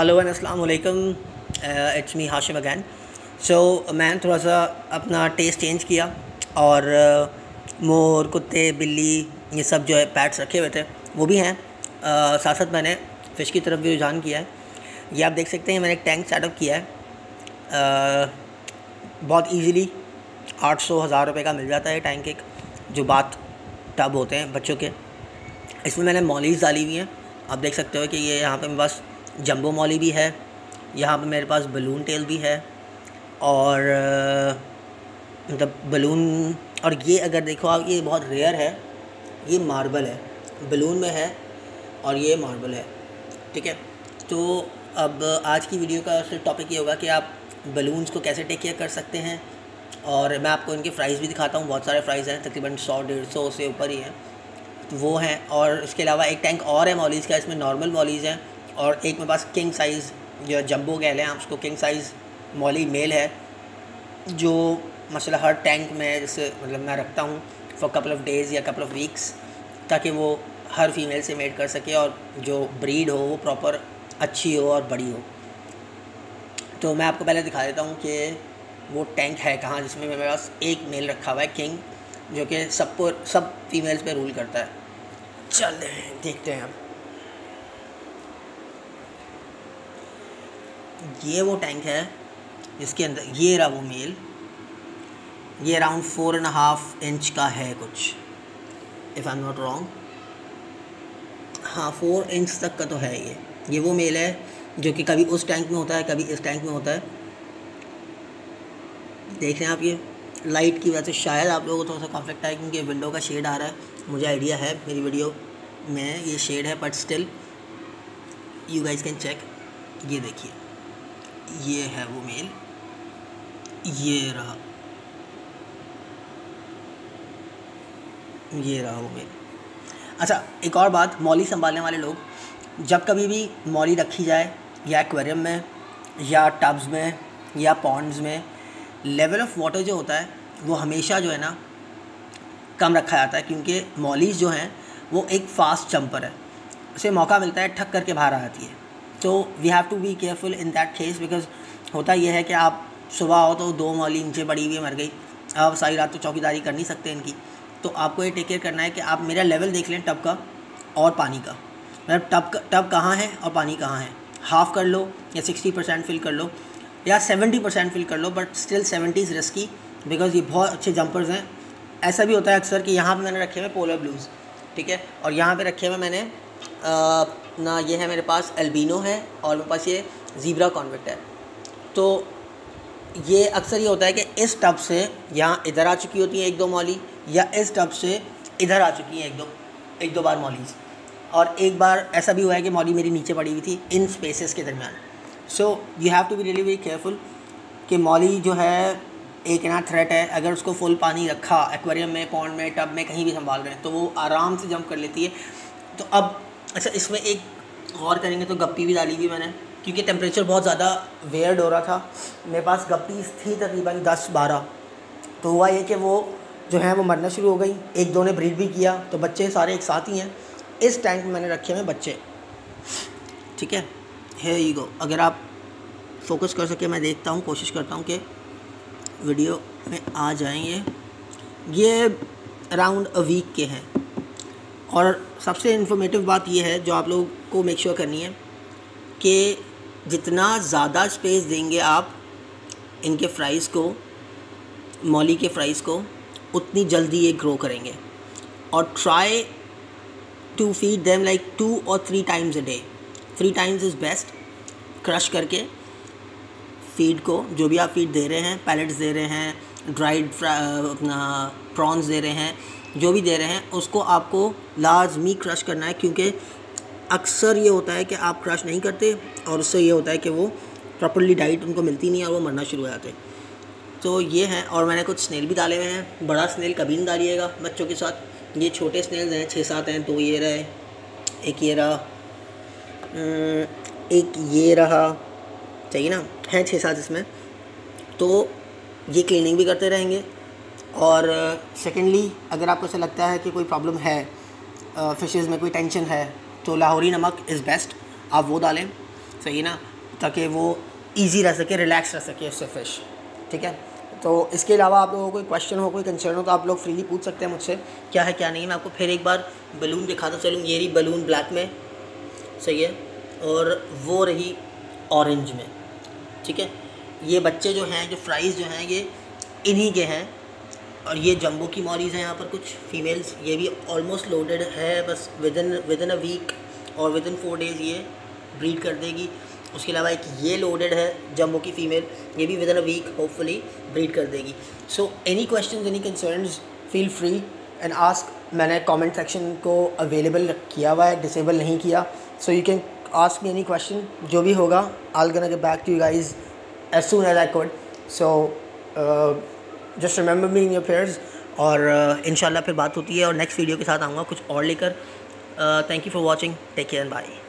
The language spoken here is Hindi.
हेलो एंड अस्सलाम वालेकुम it's me Hashim again so मैंने थोड़ा सा अपना टेस्ट चेंज किया और uh, मोर कुत्ते बिल्ली ये सब जो है पैट्स रखे हुए थे वो भी हैं। Uh, साथ साथ मैंने फ़िश की तरफ़ भी रुझान किया है। ये आप देख सकते हैं मैंने एक टैंक सेटअप किया है। Uh, बहुत इजीली आठ सौ हज़ार रुपये का मिल जाता है टैंक एक जो बात टब होते हैं बच्चों के। इसमें मैंने मॉलीज डाली हुई हैं। आप देख सकते हो कि ये यहाँ पे मेरे पास जंबो मॉली भी है, यहाँ पे मेरे पास बलून टेल भी है और मतलब बलून, और ये अगर देखो आप, ये बहुत रेयर है, ये मार्बल है, बलून में है और ये मार्बल है, ठीक है? तो अब आज की वीडियो का सिर्फ़ टॉपिक ये होगा कि आप बलून्स को कैसे टेक केयर कर सकते हैं और मैं आपको इनके प्राइस भी दिखाता हूँ, बहुत सारे प्राइस हैं, तकरीबन सौ, डेढ़ सौ से ऊपर ही हैं तो वो हैं और इसके अलावा एक टैंक और है मॉलीज़ का, इसमें नॉर्मल मॉलीज़ हैं और एक मेरे पास किंग साइज़ जो जंबो कह लें आप उसको किंग साइज़ मॉली मेल है, जो मसला हर टैंक में जैसे मतलब मैं रखता हूँ फॉर कपल ऑफ़ डेज़ या कपल ऑफ़ वीक्स ताकि वो हर फीमेल से मेट कर सके और जो ब्रीड हो वो प्रॉपर अच्छी हो और बड़ी हो। तो मैं आपको पहले दिखा देता हूँ कि वो टैंक है कहाँ, जिसमें मेरे पास एक मेल रखा हुआ है किंग जो कि सबको सब फीमेल्स पे रूल करता है। चल, देखते हैं अब। ये वो टैंक है, जिसके अंदर, ये रहा वो मेल ये around four and half inch का है कुछ if I am not wrong हाँ फोर इंच तक का तो है ये। ये वो मेल है, जो कि कभी उस टैंक में होता है, कभी इस टैंक में होता है। देख रहे हैं आप ये? लाइट की वजह से शायद आप लोगों को थोड़ा सा कॉन्फ्लिक्ट है क्योंकि विंडो का शेड आ रहा है। मुझे आइडिया है, मेरी वीडियो में ये शेड है but still you guys can check ये देखिए। ये है वो मेल। ये रहा। ये रहा वो मेल। अच्छा एक और बात, मौली संभालने वाले लोग, जब कभी भी मॉली रखी जाए, या एक्वेरियम में, या टब्स में, या पॉन्ड्स में, लेवल ऑफ़ वाटर जो होता है, वो हमेशा जो है ना, कम रखा जाता है, क्योंकि मॉलीज जो हैं, वो एक फास्ट जंपर है। उसे मौका मिलता है, ठक करके बाहर आ जाती है। तो we have to be careful in that case because होता यह है कि आप सुबह आओ तो दो मौली नीचे पड़ी हुई मर गई। अब सारी रात तो चौकीदारी कर नहीं सकते इनकी। तो आपको ये टेक केयर करना है कि आप मेरा लेवल देख लें टब का और पानी का। मतलब टब टब कहाँ है और पानी कहाँ है। हाफ़ कर लो या सिक्सटी परसेंट फिल कर लो या सेवेंटी परसेंट फिल कर लो but still seventy is risky because ये बहुत अच्छे जंपर्स हैं। ऐसा भी होता है अक्सर कि यहाँ पे मैंने रखे हुए पोलर ब्लूज़ ठीक है? और यहाँ पे रखे हुए मैंने आ, ना ये है मेरे पास एल्बिनो है और मेरे पास ये ज़ीब्रा कॉन्वेक्ट है। तो ये अक्सर ये होता है कि इस टब से यहाँ इधर आ चुकी होती है एक दो मौली या इस टब से इधर आ चुकी हैं एक दो एक दो बार मौलीज। और एक बार ऐसा भी हुआ है कि मॉली मेरी नीचे पड़ी हुई थी इन स्पेसेस के दरमियान। So you have to be really very careful कि मॉली जो है एक ना थ्रेट है। अगर उसको फुल पानी रखा एक्वेरियम में पॉन्ड में टब में कहीं भी संभाल रहे हैं तो वो आराम से जंप कर लेती है। तो अब अच्छा इसमें एक और करेंगे तो गप्पी भी डाली हुई मैंने, क्योंकि टेम्परेचर बहुत ज़्यादा वेयर्ड हो रहा था। मेरे पास गप्पी थी तकरीबन दस बारह। तो हुआ ये कि वो जो है, वो मरना शुरू हो गई। एक दो ने ब्रीड भी किया तो बच्चे सारे एक साथ ही हैं। इस टैंक में मैंने रखे हुए बच्चे। ठीक है? है ई गो अगर आप फोकस कर सके, मैं देखता हूँ, कोशिश करता हूँ कि वीडियो में आ जाएँगे ये। अराउंड अ वीक के हैं। और सबसे इन्फॉर्मेटिव बात यह है, जो आप लोगों को मेक श्योर sure करनी है, कि जितना ज़्यादा स्पेस देंगे आप इनके फ्राइज़ को, मौली के फ्राइज़ को, उतनी जल्दी ये ग्रो करेंगे। और try to feed them like two और three times a day three times is best crush करके फ़ीड को, जो भी आप फ़ीड दे रहे हैं पैलेट्स दे रहे हैं ड्राइड अपना प्रॉन्स दे रहे हैं जो भी दे रहे हैं, उसको आपको लाजमी क्रश करना है, क्योंकि अक्सर ये होता है कि आप क्रश नहीं करते और उससे ये होता है कि वो प्रॉपरली डाइट उनको मिलती नहीं है और वो मरना शुरू हो जाते तो ये है और मैंने कुछ स्नेल भी डाले हुए हैं। बड़ा स्नेल कभी नहीं डालिएगा बच्चों के साथ। ये छोटे स्नेल्स हैं, छः सात हैं, दो ये रहे, एक ये रहा एक ये रहा चाहिए ना? हैं छः सात इसमें। तो ये क्लीनिंग भी करते रहेंगे। और सेकेंडली अगर आपको ऐसा लगता है कि कोई प्रॉब्लम है फ़िशेज़ में कोई टेंशन है तो लाहौरी नमक इज़ बेस्ट आप वो डालें, सही ना? ताकि वो ईजी रह सके रिलैक्स रह सके उससे फ़िश ठीक है? तो इसके अलावा आप लोगों को कोई क्वेश्चन हो, कोई कंसर्न हो तो आप लोग फ्रीली पूछ सकते हैं मुझसे, क्या है, क्या नहीं मैं आपको फिर एक बार बलून दिखाता चलूँ, ये रही बलून ब्लैक में, सही है? और वो रही ऑरेंज में, ठीक है? ये बच्चे जो हैं, जो फ्राइज़ जो हैं, ये इन्हीं के हैं और ये जंबो की मॉलीज़ हैं यहाँ पर कुछ फीमेल्स ये भी ऑलमोस्ट लोडेड है, बस within within a week और विद इन फोर डेज़ ये ब्रीड कर देगी। उसके अलावा एक ये लोडेड है, जम्बो की फ़ीमेल ये भी within a week hopefully breed कर देगी। So any question any concern feel free and ask मैंने कमेंट सेक्शन को अवेलेबल किया हुआ है डिसेबल नहीं किया। So you can ask me any question जो भी होगा I'll gonna get back to you guys as soon as I so just remember me in your prayers और इनशाला इन फिर बात होती है और नेक्स्ट वीडियो के साथ आऊँगा कुछ और लेकर। Thank you for watching take care and bye